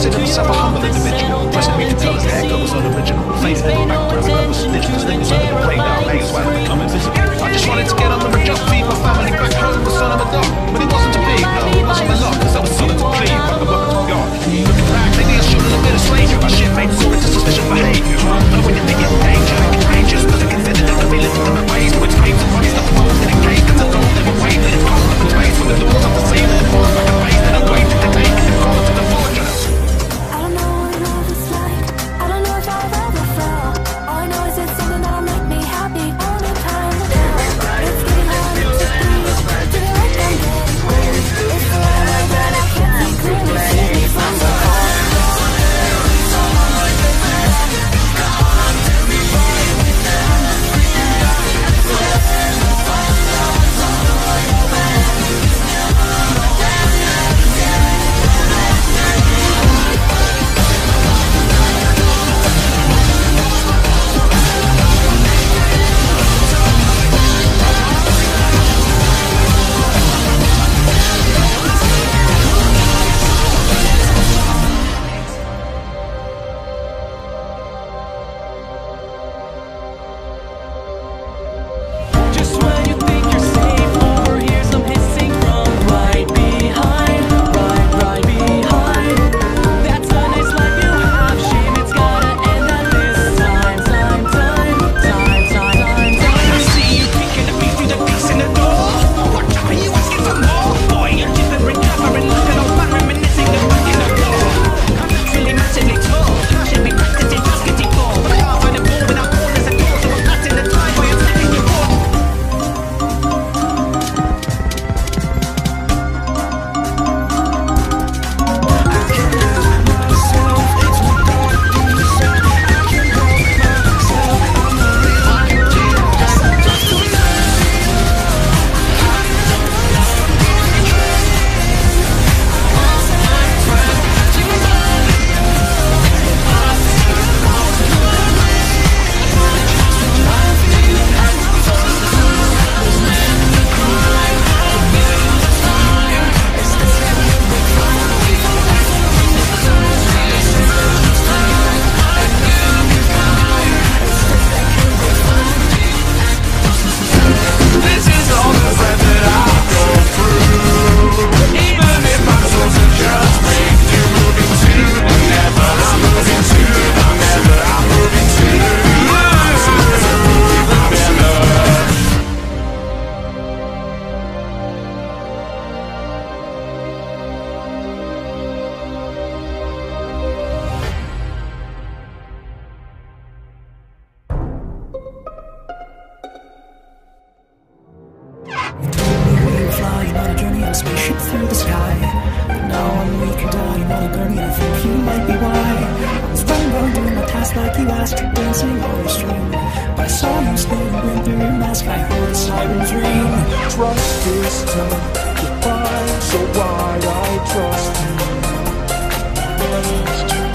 consider myself a humble individual. Pressing me to tell us the was unoriginal. Faded in the background, but was as things under the radar. May as well have become invisible. I just wanted to get on the just feed my family back home, the son of a dog. But it wasn't to be, no, it wasn't my luck, cause I was solid to plead, but the weapons were gone. Looking back, maybe I should have been a slave. My shit made sore into suspicious behavior. Know when you're in danger, you're dangerous, but I consider that the feelings of different ways, which pains and runs the phone, and it came to the door, never waited, it's all of the place, when the doors of through the sky. But now I'm weak and dying on a gurney. I think you might be why. I was running around doing my task like you asked, dancing on the string. But I saw you standing through your mask. I heard a siren's ring. Trust is tough to find, so why I trust you? Clearly,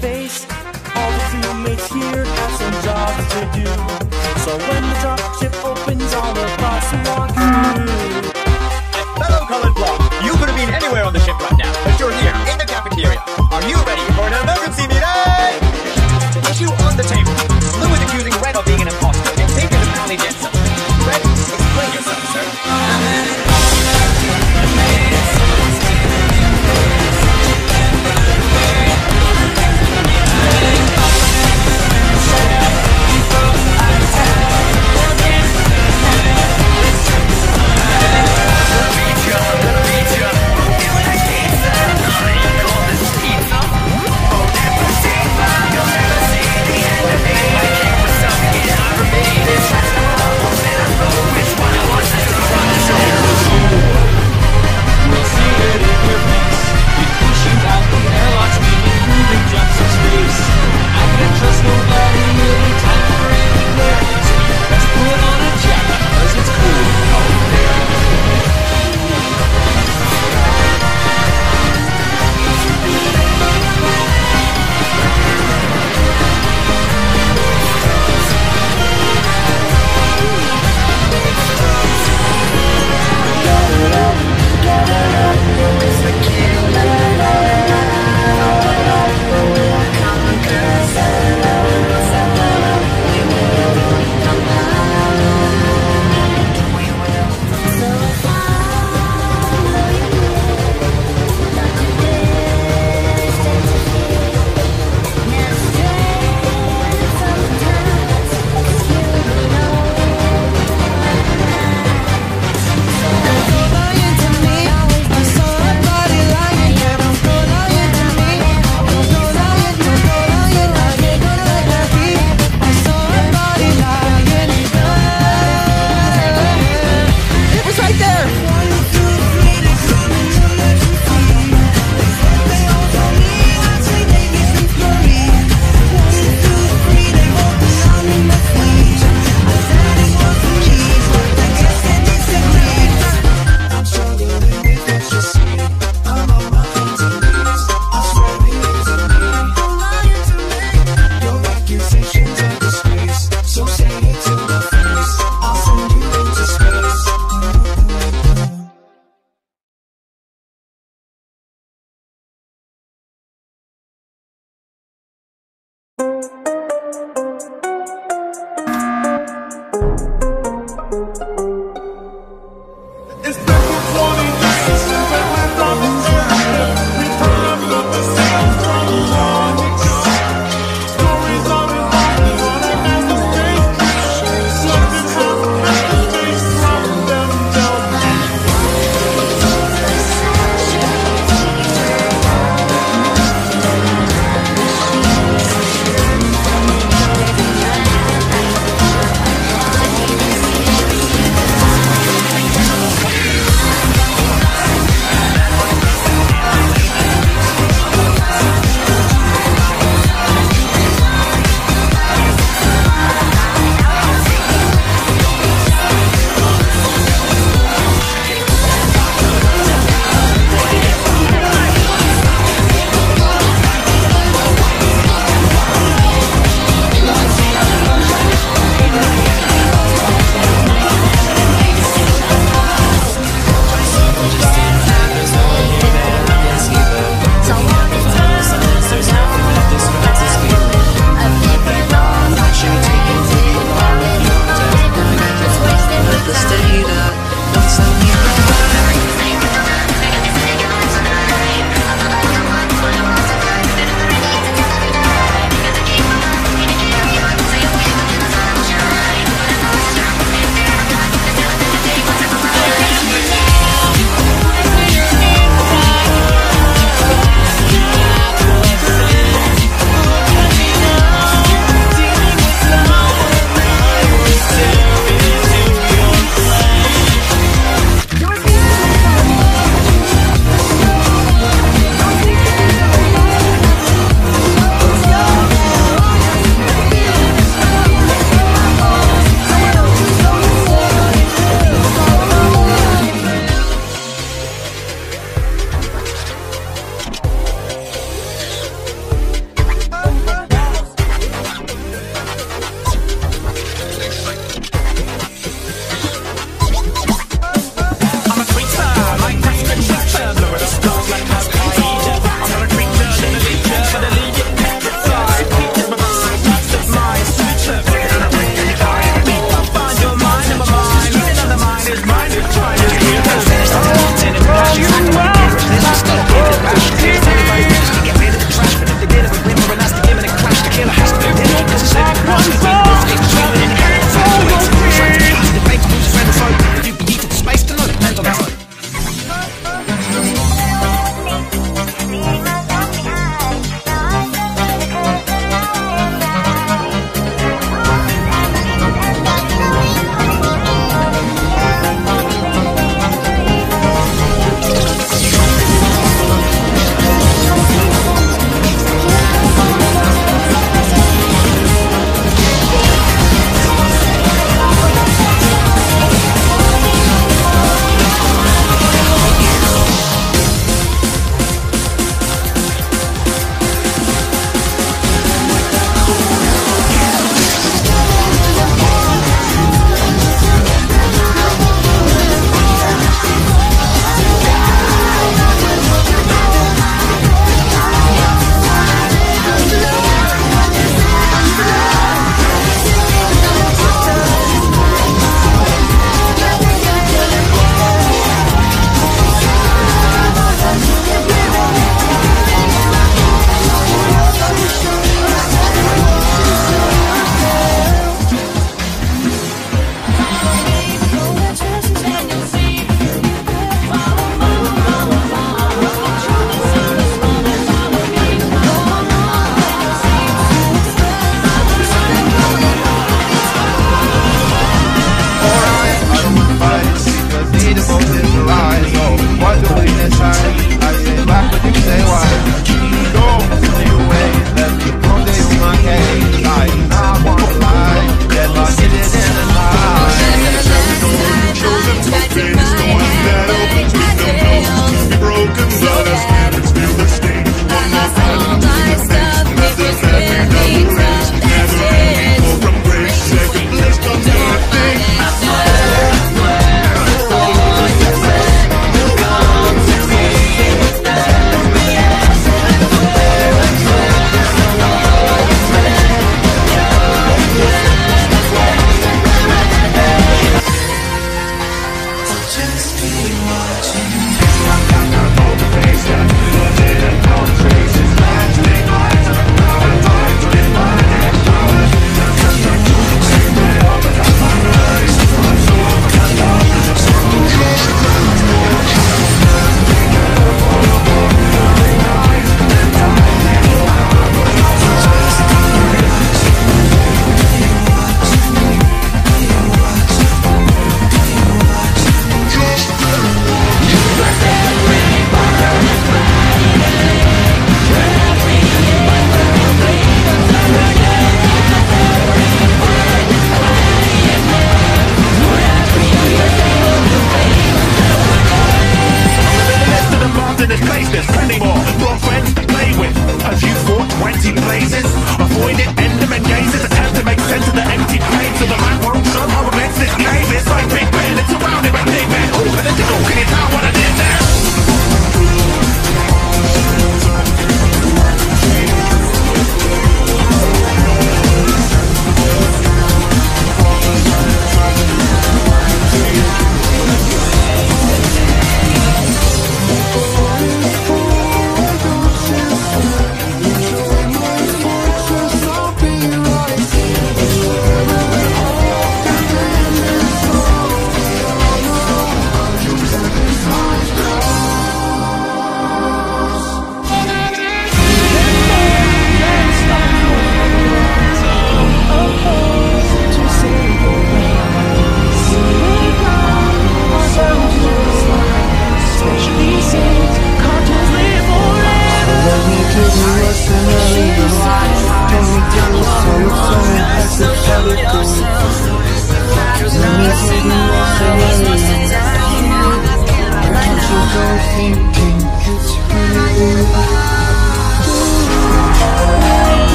face. All the crewmates here have some jobs to do. So when the drop ship opens, all of us walk through. Fellow colored blob, you could have been anywhere on the ship right now, but you're here